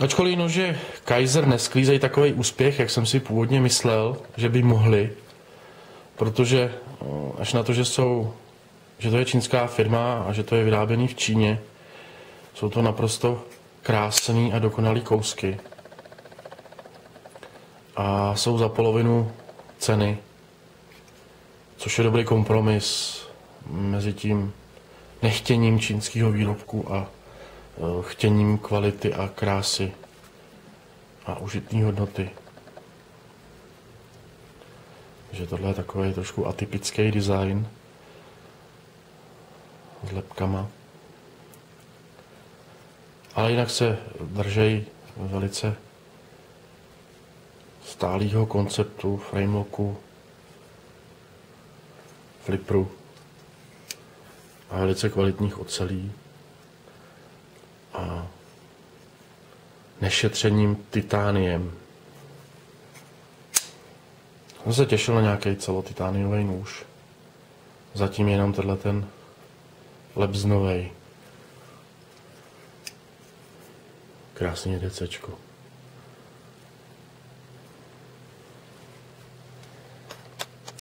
Ačkoliv nože Kaiser nesklízejí takový úspěch, jak jsem si původně myslel, že by mohli, protože až na to, že jsou, že to je čínská firma a že to je vyráběný v Číně, jsou to naprosto krásný a dokonalý kousky. A jsou za polovinu ceny, což je dobrý kompromis mezi tím nechtěním čínského výrobku a chtěním kvality a krásy a užitní hodnoty. že tohle je takový trošku atypický design s lepkama. Ale jinak se držej velice stálého konceptu, framelocku, flipru a velice kvalitních ocelí nešetřením titániem. Jsem se těšil na nějaký celotitániový nůž. Zatím jenom tenhle ten lebznovej. Krásně DCčko.